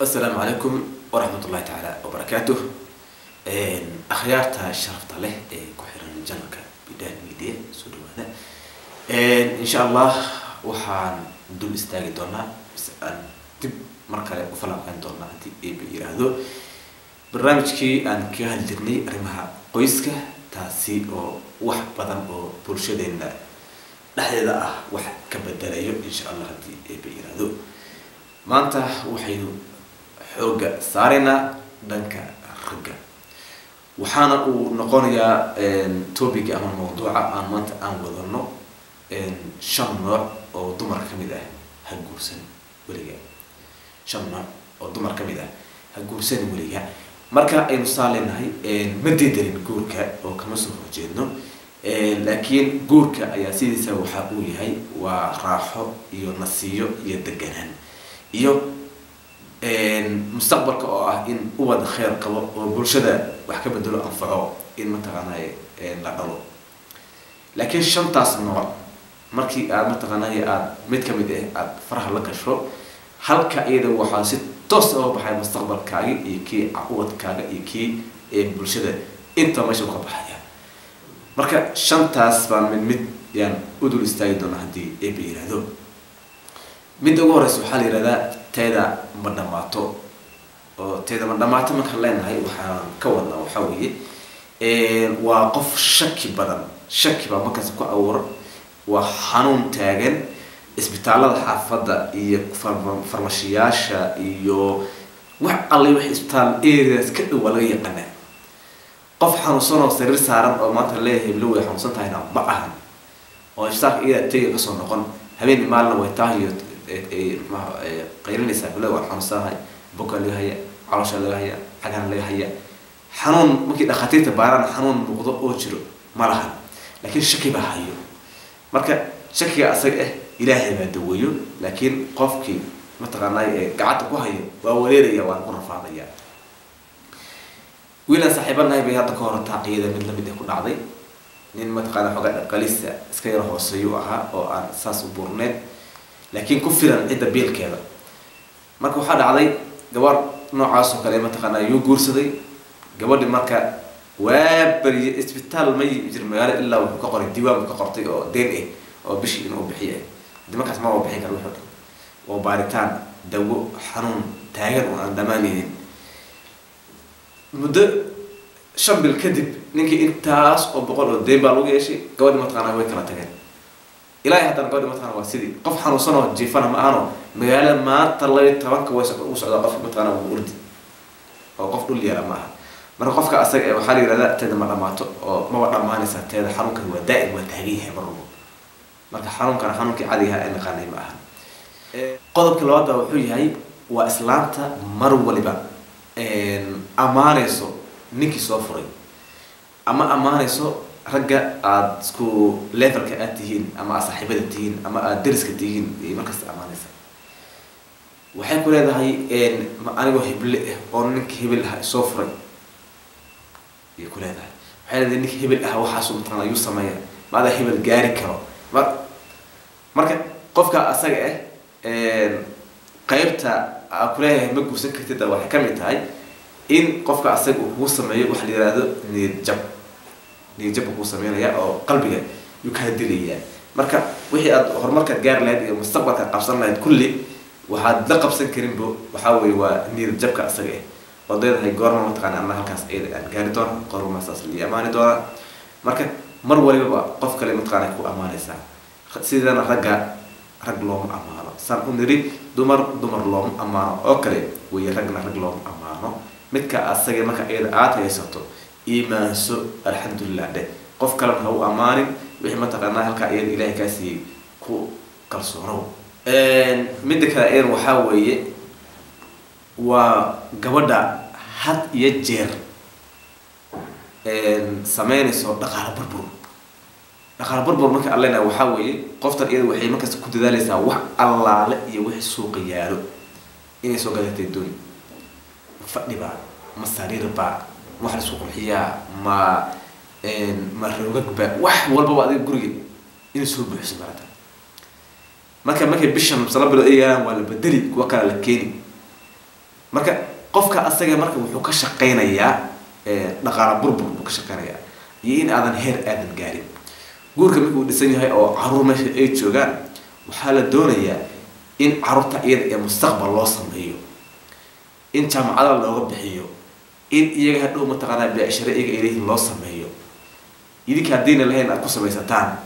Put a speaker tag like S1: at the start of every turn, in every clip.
S1: asalaamu calaykum waraxmat ullahi tacaala wabarakaatuh akhyaarta sharafta leh ee ku xiran janalka bidan media soo dhawaada insha allah waxaan dul istaagi doonaa mise aan dib mar kale u falanqeyn doonaa haddii eeba yiraahdo. Barnaamijkii aan kaga hadli jirnay arrimaha qoyska taasi oo wax badan oo bulshadeena dhexdeeda ah wax ka bedelayo insha allah haddii eeba yiraahdo. Maanta waxaynu xooga saaraynaa dhanka ragga. Waxaana uu noqonayaa topic ama mawduuca aan maanta aan wadano shan nooc oo dumar ka mid ah ha guursan weliga. Shan nooc oo dumar ka mid ah ha guursan weliga. Marka aynu saa leenahay ma diidarin guurka oo kama soo horjeedno. Laakiin guurka ayaa sidiisa waxa uu yahay waa raaxo iyo nasiyo iyo deganaan. Iyo mustaqbalka oo ah in ubad kheyr qabo oo bulshada wax ka bedelo anfaco in mataqaanay la dhalo. Laakiin shantaas nooc markii aad mataqaanay aad mid ka mid ah aada faraha la gasho halka iyada waxaa si toos uga baxay mustaqbalkaaga iyo kii ubadkaaga iyo kii bulshada inta meesha ka baxaya. Marka shantaas baan mid mid yaan u dul istaagi doona haddii eeba yiraahdo. Midda ugu horeysa waxaa la yihahdaa teeda ma dhamaato oo teeda ma dhamaato markaan leenahay waxaan ka wadnaa waxaa weeye. Waa qof shaki badan. Shaki baa markaas ku abuuran waa xanuun taagan. Isbitaalada xaafadda iyo farmashiyaasha iyo wax alle wax isbitaal areas ka dhow waa laga yaqaana qof xanuunsan oo sariir saaran oo maanta leeyahay low way xanuunsan tahayna ma ahan. Oo isbitaalka iyada tega ka soo noqon. Habeen maalina way tahayo qaylinaysaa bila waan xanuunsanahay boka laga haya caloosha laga haya xagana laga haya xanuun markii dhakhaatiirta baaraan xanuun muuqdo oo jiro ma lahan laakiin shaki baa hayo. Marka shakiga asaga ah ilaahay baa daweeyo laakiin qofkii mataqaanay gacanta ku hayo waa wareeraya waan ku rafaadaya. Wiilaan saaxiibanahay bay hadda ka hor taaqiyada mid la mid ah ku dhacday. Nin mataqaana xoogaa dhaqalisa iska yar hooseeyu ahaa oo aan saas u buurneyn laakiin ku filan cidda biilkeeda. Marka waxaa dhacday gabarh noocaas oo kale mataqaana yuu guursaday. Gabadhi marka waa beriye isbitaal ma jir magaalo ilaa wuxuu ka qoray diiwaan ka qortay oo deen ah oo bishii inuu bixiya hadi markaas ma bixin kara wuxuu dhan oo baaritaan dawo xanuun taagan oo aan dhammaanaynin muddo shan bil kadib ninkii intaas oo boqol oo deen baa lagu yeeshay gabadhi mataqaana way kala tageen ilaahay haddana gabadhi mataqana waa sidii. Qof xanuunsan oo jiifana ma ahano magaalada maanta laba tobanka way u socdaa qofka mataqana waa urdi. Oo qof dhul yaalla ma aha. Marka qofka asaga waxaa la yihahdaa teeda ma dhamaato oo maba dhamaanaysa teeda xanuunkan waa daa'im waa taagan yahay mar walbo marka xanuunkana xanuunkii cadiga ee naqaanay ma aha. Qodobka labaad baa wuxuu yahay waa islaanta mar waliba ammaanayso ninkii soo furay. Ama ammaanayso ragga aada isku levelka aad tihiin ama aad saaxiibada tihiin ama aada dariska tihiin ay markasta ammaanaysa waxay ku leedahay anigoo heble ah oo ninka hebel ah isoo furay. Ayay ku leedahay. Waxay leedahay ninka hebel ah waxaasu mataqana ayuu sameeya ma adaa gaari karo. Ma marka qofka asaga ah qaybta aa kuleeyahay ma guursan kartid waxay ka mid tahay in qofka asaga uu kugu sameeyo waxa la yihahdo niyad jab niyadjabka kuu sameynaya oo qalbiga yuu kaa dilayaa marka wixii aad horumarkaad gaari lahayd iyo mustaqbalkaad qabsan lahayd kulli waxaad la qabsan karinbo waxaa weye waa niyad jabka asaga ah ood leedahay goorma mataqana ana halkaas aan gaari doona qorma saas lii amaani doona. Marka mar walibaba qof kale mataqana ku ammaanaysaa sidana ragga rag looma ammaano saan u niri dumar dumar looma ammaano oo kale weye ragna rag looma ammaano midka asaga marka iyada aad haysato iimaanso alxamdulilah dheh qof kalena ha u ammaanin wixii mataqaanaa halkaa iyada ilaahay kaa siiyey ku kalsoonow. Midda kale iyadan waxaa weeye waa gabadha had iyo jeer sameynayso dhaqaalo burbur. Dhaqaalo burbur marka leenahay waxaa weeye qoftan iyada waxay markasta ku dadaaleysaa wax allaale iyo wixii suuqa yaalo. Inay soo gadatay dooni ma fadhibaa ma sariirbaa wax la isku qurxiyaa ma ma roogagba wax walbaba adiga guriga inay soo buuxiso marata. Marka markay bishan sala ay yaalaan waa la bedeli kuwa kale la keeni. Marka qofka asaga marka wuxuu ka shaqaynayaa dhaqaala burbur buu ka shaqaynayaa iyo in aadan heer aadan gaarin. Guurka markuu dhisan yahay oo carruur meesha ay joogaan waxaa la doonayaa in carruurta iyada ee mustaqbal loo sameeyo. In jaamacada looga bixiyo in iyaga hadhow mataqaanaa beecshare iyaga ay leeyihiin loo sameeyo? Idinka haddiina lahayn aad ku samaysataan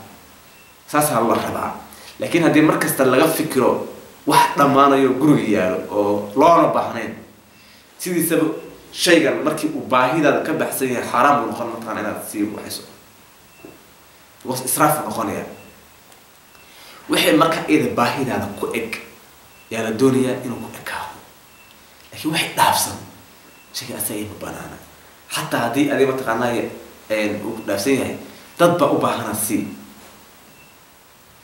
S1: saasaa la rabaa. Laakiin haddii markasta laga fikiro wax dhammaanayo guriga yaalo oo loona baahnayn sidiisaba shaygan markii uu baahidaada ka baxsan yahay xaaraan buu noqon mataqana inaad sii waxayso because israaf buu noqonaya wixii marka iyada baahidaada ku eg yaa la doonayaa inuu ku ekaado laakiin waxay dhaafsan shayga asaga ma xataa haddii adiga mataqaanaa uu dhaafsan yahay dad baa u baahanaa sii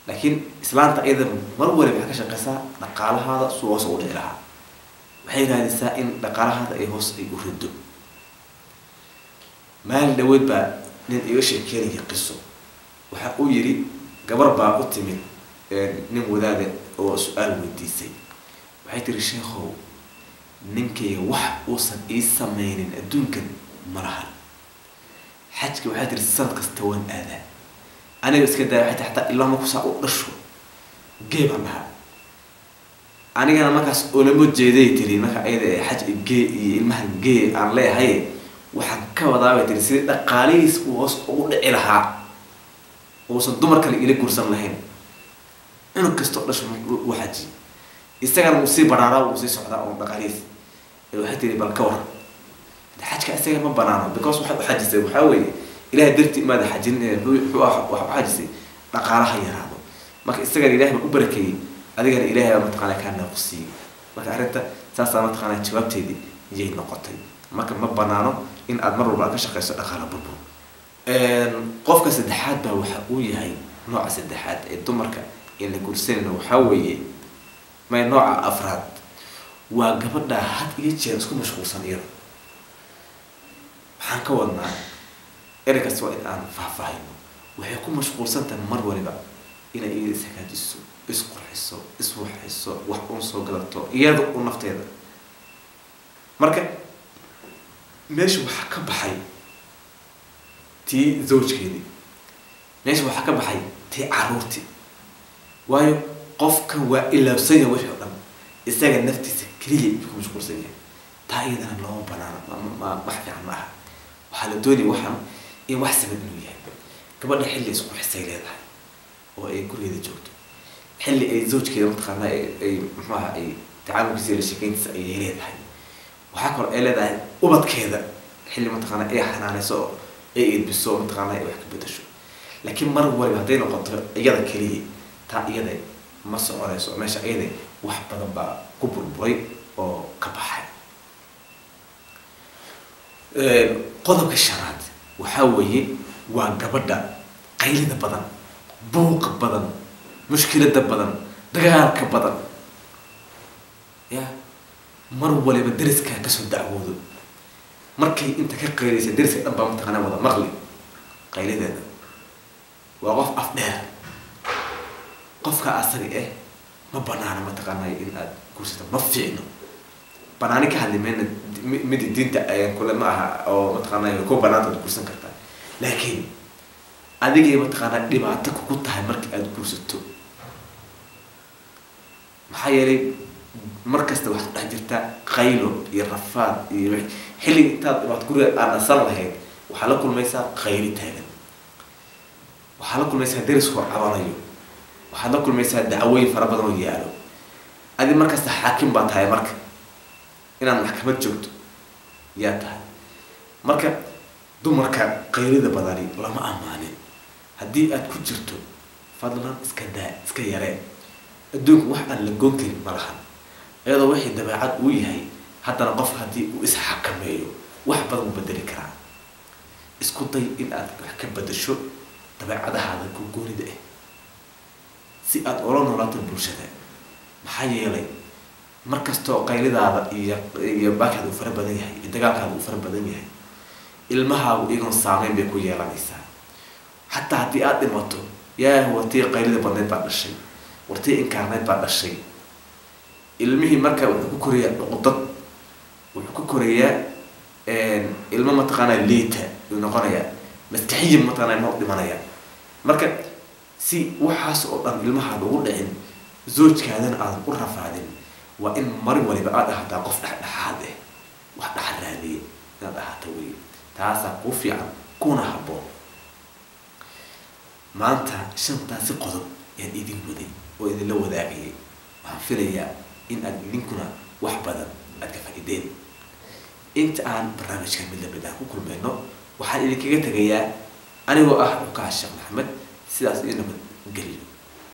S1: laakiin islaanta iyada mar waliba waxay ka shaqeysaa dhaqaalahaada su hoos ugu dhici lahaa. Waxay raadisaa in dhaqaalahaada ay hoos ay u rido maalin dhaweyd baa nin iga sheekeynaya qiso. Waxa uu yidhi gabar baa u timid nin wadaade oo su'aal weydiisay. Waxay tiri sheekhow ninkayga wax uusan ii sameynin adduunkan ma xajka waxay tiri sanad kasta waan aadaa. Aniga iska daa waxay tiri hataa ilaa marku saa u dhasho gee baan dhahaa anigana markaas olama jeeday tiri marka ayada xaj gee iyo ilmahan gee aan leeyahay waxaan ka wadaabay tiri sidii dhaqaalihiis uu hoos ugu dhici lahaa. Uusan dumar kale ila gursan lahayn. Cunug kastoo dhasho u xaji isagana wuu sii baraaraa wuu sii socdaa oo dhaqaalihiis waxay bal ka war xajka isaga ma banaano because waxaad u xajisay waxaa weeye ilahay dartii imaada xajin waxa u xajisay dhaqaalaha yaraado. Marka isagana ilahay baa u barakeeyey adigana ilahay baa mataqaana kaa naaqsiiyey marka arrinta saasaa mataqaana jawaabteedii iyay noqotay. Marka ma banaano in aad mar walba aad ka shaqeyso dhaqaala burbur qofka saddexaad baa waxa uu yahay nooca saddexaad ee dumarka in la gursanayno waxaa weeye may nooca afraad. Waa gabadha had iyo jeer isku mashquulsan iyada waxaan ka wadnaa ereykaas waa in aan faahfaahino waxay ku mashquulsan tahay mar waliba inay iyada ishagaajiso isqurxiso iswaxiso wax uun soo galato iyada u nafteeda. Marka meesha waxaa ka baxay tii zawjkeedii. Meesha waxaa ka baxay tii caruurtii. Waayo qofkan waa ilaabsan yahay wixii o dhan isaga naftiisa keliya ku mashquulsan yahay. Taa iyadana looma banaano wax fiican ma aha. Waxaa la doonaya waxaan in wax saman inuu yahay. Gabadha xilli isku xisay leedahay oo ay gurigeeda joogto. Xilli ay zawjkeeda mataqaana ay muxuu aha ay tacaamulkiisa la sheekeyntiisa ayay leedahay. Waxaa kaloo ay leedahay ubadkeeda. Xilli mataqaana ay xanaanayso oo ay edbiso mataqaana ay wax ka bedasho laakiin mar waliba hadday noqoto iyada keliya taa iyada ma soconayso meesha iyada wax badan baa ku burburay oo ka baxay. Qodobka shanaad waxaa weeye waa gabadha qaylida badan buuqa badan mushkilada badan dagaalka badan. Ya mar waliba dariskaa ka soo dacwoodo. Markay inta ka qayleysa dariska dhan baa mataqaana wada maqli qaylideeda. Waa qof af dheer qofka asaga eh ma banaana mataqaanay in aad guursato? Ma fiicno. Banaani ka hadli mayna mid diinta kule ma aha oo mataqaanay ku banaanta ad guursan kartaa. Laakiin adigay mataqaanaa dhibaato kugu tahay markii aada guursato? Maxaa yeelay mar kasta waxaad dhex jirtaa qaylo iyo rafaad iyo xilliga intaad dhibaat guriga aad nasan lahayd waxaa la kulmaysaa qayli taagan. Waxaad la kulmaysaa deriskoo cabanayo waxaad la kulmaysaa dacwooyin fara badan oo yaalo. Adi markasta xaakim baa tahay marka. Inaad maxkamad joogto. Yaa tahay. Marka dumarka qaylida badani lama ammaanin haddii aad ku jirto fadlan iska daa iska yaree. Adduunku wax aan la goon karin ma lahan. Iyadoo wixii dabeecad uu yahay haddana qofka haddii uu isxakameeyo wax badan uu bedeli karaa. Isku day in aad wax ka bedasho dabeecadahaada gogoonida ah si aada ula noolaato bulshada. Maxaa yeelay mar kastoo qaylidaada iyo iyo baakaada uu fara badan yahay iyo dagaalkaada uu fara badan yahay ilmahaagu iyagoon saameyn bay ku yeelanaysaa. Xataa haddii aada dhimato yaa wartii qaylida badneyd baa dhashay wartii inkaarneyd baa dhashay. Ilmihii marka wuxuu ku korayaa cuqdad wuxuu ka korayaa ilmo mataqaanaa liita yuu noqonayaa. Maskaxiya mataqaanaa ilmaha u dhimanaya. Marka si waxaas oo dhan ilmahaada ugu dhicin zoojkaadana aadan u rafaadin. Waa in marin waliba aad ahaataa qof dhexdhexaad eh. Wax dhexraadiya inaad ahaato wey taasaa kuu fiican kuna habboon. Maanta shantaasi qodob yaan idin waday oo idinla wadaagayay. Waxaan filayaa in aad idinkuna wax badan aad ka faa'iideen. Inta aan barnaamijka mid la mid ah ku kulmayno waxaan idinkaga tegayaa anigoo ah cukaas sheekh maxamed sidaas iyo nabad geliyo